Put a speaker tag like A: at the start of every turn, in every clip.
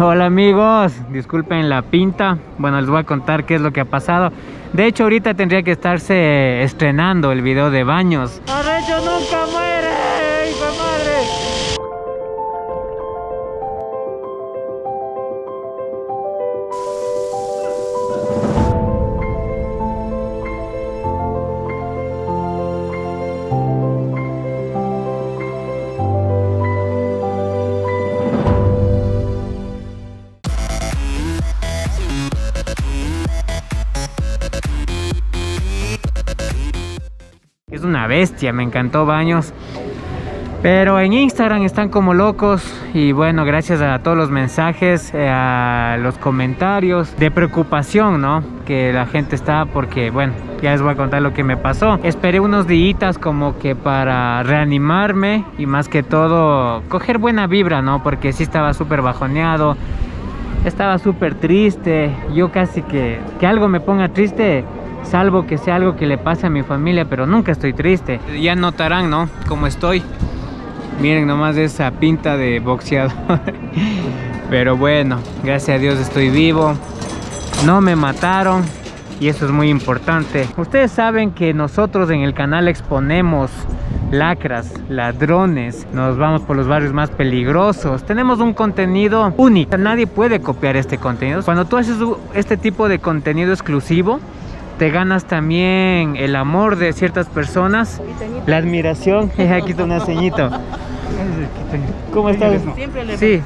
A: Hola amigos, disculpen la pinta. Bueno, les voy a contar qué es lo que ha pasado. De hecho, ahorita tendría que estarse estrenando el video de baños. ¡Arrecho nunca! Es una bestia, me encantó Baños. Pero en Instagram están como locos y bueno, gracias a todos los mensajes, eh, a los comentarios de preocupación, ¿no? Que la gente está porque, bueno, ya les voy a contar lo que me pasó. Esperé unos días como que para reanimarme y más que todo coger buena vibra, ¿no? Porque sí estaba súper bajoneado, estaba súper triste. Yo casi que, que algo me ponga triste, salvo que sea algo que le pase a mi familia, pero nunca estoy triste. Ya notarán, ¿no? Cómo estoy. Miren nomás esa pinta de boxeador. Pero bueno, gracias a Dios estoy vivo. No me mataron y eso es muy importante. Ustedes saben que nosotros en el canal exponemos lacras, ladrones, nos vamos por los barrios más peligrosos. Tenemos un contenido único, nadie puede copiar este contenido. Cuando tú haces este tipo de contenido exclusivo, te ganas también el amor de ciertas personas, la admiración. Aquí está un ceñito. ¿Cómo estás? Sí.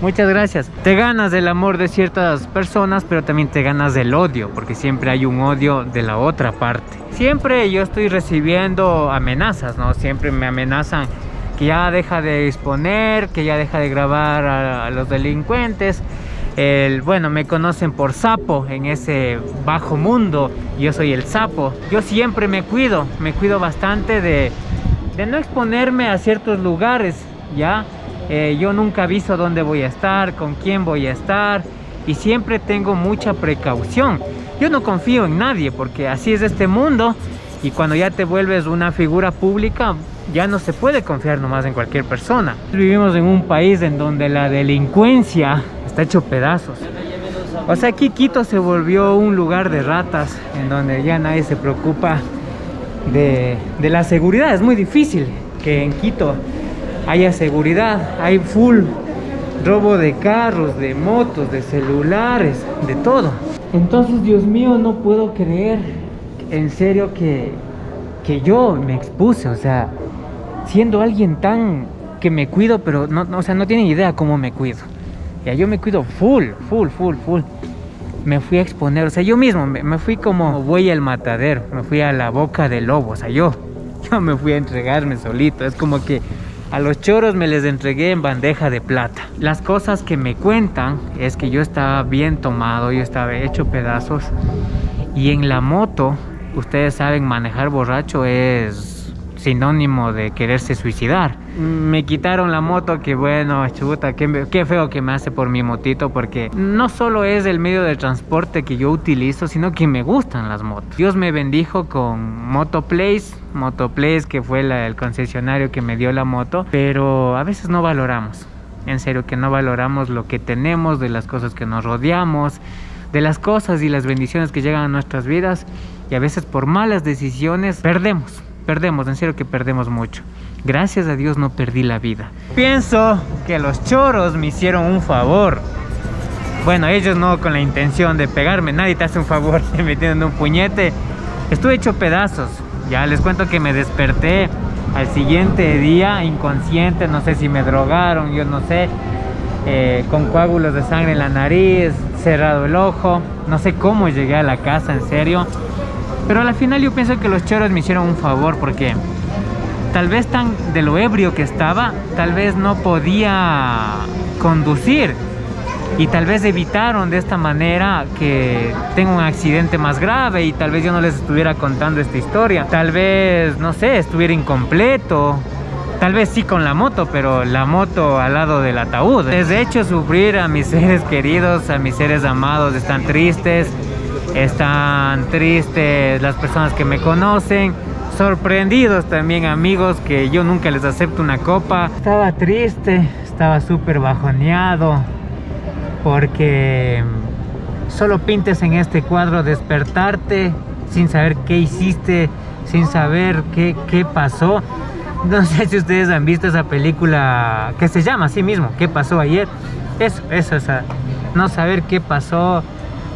A: Muchas gracias. Te ganas el amor de ciertas personas, pero también te ganas del odio, porque siempre hay un odio de la otra parte. Siempre yo estoy recibiendo amenazas, ¿no? Siempre me amenazan que ya deja de exponer, que ya deja de grabar a, los delincuentes. El, bueno, me conocen por sapo en ese bajo mundo. Yo soy el sapo. Yo siempre me cuido, me cuido bastante de, no exponerme a ciertos lugares, ¿ya? Eh, yo nunca aviso dónde voy a estar, con quién voy a estar y siempre tengo mucha precaución. Yo no confío en nadie porque así es este mundo y cuando ya te vuelves una figura pública ya no se puede confiar nomás en cualquier persona. Vivimos en un país en donde la delincuencia está hecho pedazos. O sea, aquí Quito se volvió un lugar de ratas en donde ya nadie se preocupa de, la seguridad. Es muy difícil que en Quito haya seguridad. Hay full robo de carros, de motos, de celulares, de todo. Entonces, Dios mío, no puedo creer en serio que, que yo me expuse, o sea, siendo alguien tan que me cuido, pero no, o sea, no tienen idea cómo me cuido. Ya yo me cuido full, full, full, full. Me fui a exponer, o sea, yo mismo me, me fui como voy al matadero, me fui a la boca del lobo, o sea, yo, yo me fui a entregarme solito. Es como que a los choros me les entregué en bandeja de plata. Las cosas que me cuentan es que yo estaba bien tomado, yo estaba hecho pedazos. Y en la moto, ustedes saben, manejar borracho es sinónimo de quererse suicidar. Me quitaron la moto, que bueno, chuta, qué, qué, feo que me hace por mi motito, porque no solo es el medio de transporte que yo utilizo, sino que me gustan las motos. Dios me bendijo con Motoplace, Motoplace que fue el concesionario que me dio la moto, pero a veces no valoramos. En serio, que no valoramos lo que tenemos, de las cosas que nos rodeamos, de las cosas y las bendiciones que llegan a nuestras vidas y a veces por malas decisiones perdemos perdemos, en serio que perdemos mucho. Gracias a Dios no perdí la vida. Pienso que los choros me hicieron un favor. Bueno, ellos no con la intención de pegarme, nadie te hace un favor metiendo un puñete. Estuve hecho pedazos. Ya les cuento que me desperté al siguiente día inconsciente, no sé si me drogaron, yo no sé, eh, con coágulos de sangre en la nariz, cerrado el ojo, no sé cómo llegué a la casa, en serio. Pero al final yo pienso que los choros me hicieron un favor porque tal vez tan de lo ebrio que estaba, tal vez no podía conducir y tal vez evitaron de esta manera que tenga un accidente más grave y tal vez yo no les estuviera contando esta historia. Tal vez, no sé, estuviera incompleto. Tal vez sí con la moto, pero la moto al lado del ataúd. Les he hecho sufrir a mis seres queridos, a mis seres amados, están tristes, están tristes las personas que me conocen, sorprendidos también amigos que yo nunca les acepto una copa. Estaba triste, estaba súper bajoneado porque solo pintes en este cuadro despertarte sin saber qué hiciste, sin saber qué, qué pasó. No sé si ustedes han visto esa película que se llama así mismo, ¿qué pasó ayer? Eso, eso, o sea, no saber qué pasó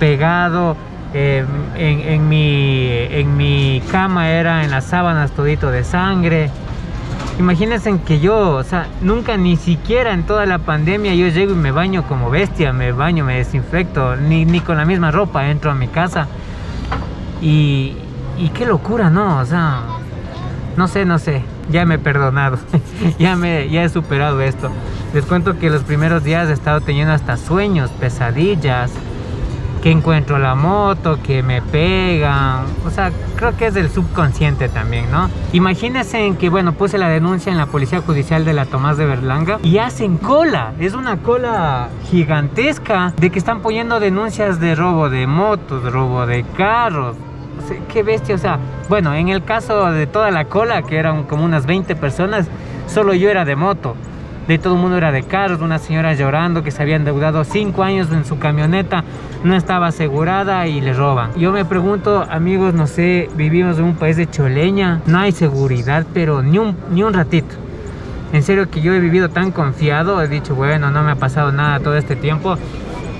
A: pegado eh, en, en, mi, en mi cama era en las sábanas todito de sangre. Imagínense que yo, o sea, nunca ni siquiera en toda la pandemia yo llego y me baño como bestia, me baño, me desinfecto, ni, ni con la misma ropa entro a mi casa. Y, y qué locura, ¿no? O sea, no sé, no sé, ya me he perdonado, ya, me, ya he superado esto. Les cuento que los primeros días he estado teniendo hasta sueños, pesadillas, que encuentro la moto, que me pegan, o sea, creo que es del subconsciente también, ¿no? Imagínense en que, bueno, puse la denuncia en la Policía Judicial de la Tomás de Berlanga y hacen cola, es una cola gigantesca de que están poniendo denuncias de robo de motos, robo de carros, o qué bestia, o sea, bueno, en el caso de toda la cola, que eran como unas 20 personas, solo yo era de moto de todo el mundo era de carros, una señora llorando que se había endeudado cinco años en su camioneta, no estaba asegurada y le roban. Yo me pregunto, amigos, no sé, vivimos en un país de choleña, no hay seguridad, pero ni un, ni un ratito. En serio que yo he vivido tan confiado, he dicho, bueno, no me ha pasado nada todo este tiempo,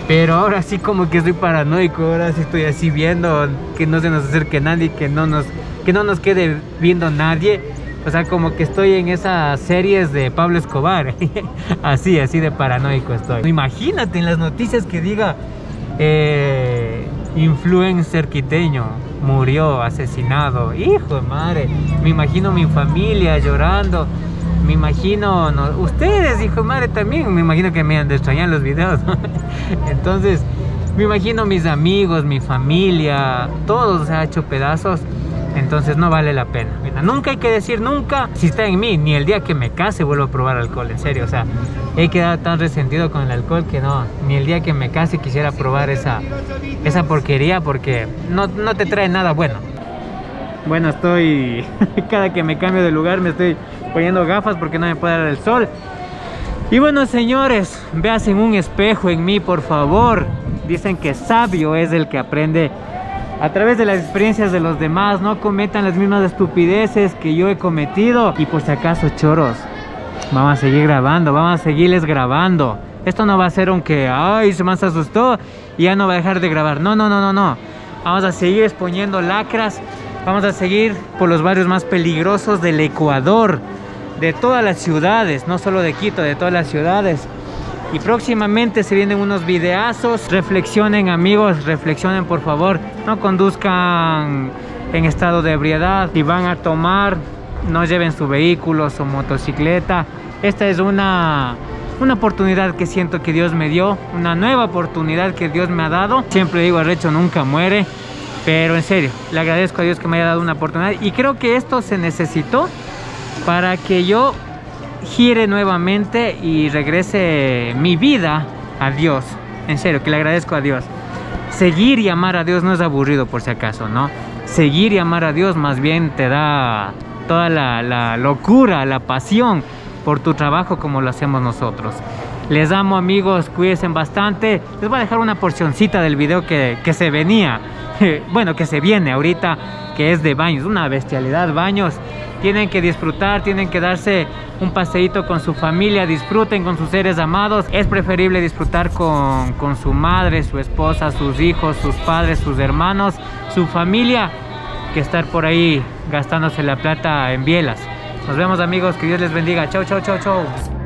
A: pero ahora sí como que estoy paranoico, ahora sí estoy así viendo que no se nos acerque nadie, que no nos, que no nos quede viendo nadie o sea, como que estoy en esas series de Pablo Escobar. así, así de paranoico estoy. Imagínate en las noticias que diga eh, influencer quiteño murió asesinado. Hijo de madre. Me imagino mi familia llorando. Me imagino, ustedes, hijo de madre, también. Me imagino que me han de extrañar los videos. Entonces, me imagino mis amigos, mi familia, todos se ha hecho pedazos entonces no vale la pena. nunca hay que decir nunca si está en mí, ni el día que me case vuelvo a probar alcohol, en serio, o sea, he quedado tan resentido con el alcohol que no, ni el día que me case quisiera probar esa, esa porquería porque no, no te trae nada bueno. Bueno, estoy, cada que me cambio de lugar me estoy poniendo gafas porque no me puede dar el sol. Y bueno, señores, veas en un espejo en mí, por favor. Dicen que sabio es el que aprende a través de las experiencias de los demás, no cometan las mismas estupideces que yo he cometido. Y por si acaso, choros, vamos a seguir grabando, vamos a seguirles grabando. Esto no va a ser aunque, ay, se más asustó y ya no va a dejar de grabar. No, no, no, no, no. Vamos a seguir exponiendo lacras. Vamos a seguir por los barrios más peligrosos del Ecuador. De todas las ciudades, no solo de Quito, de todas las ciudades. Y próximamente se vienen unos videazos. Reflexionen amigos, reflexionen por favor. No conduzcan en estado de ebriedad. Si van a tomar, no lleven su vehículo, su motocicleta. Esta es una, una oportunidad que siento que Dios me dio. Una nueva oportunidad que Dios me ha dado. Siempre digo, recho nunca muere. Pero en serio, le agradezco a Dios que me haya dado una oportunidad. Y creo que esto se necesitó para que yo gire nuevamente y regrese mi vida a Dios. En serio, que le agradezco a Dios. Seguir y amar a Dios no es aburrido por si acaso, ¿no? Seguir y amar a Dios más bien te da toda la, locura, la pasión por tu trabajo como lo hacemos nosotros. Les amo amigos, cuídense bastante. Les voy a dejar una porcioncita del video que, que se venía. bueno, que se viene ahorita, que es de baños. Una bestialidad, baños tienen que disfrutar, tienen que darse un paseíto con su familia, disfruten con sus seres amados. Es preferible disfrutar con, con su madre, su esposa, sus hijos, sus padres, sus hermanos, su familia, que estar por ahí gastándose la plata en bielas. Nos vemos amigos, que Dios les bendiga. Chau, chau, chau, chau.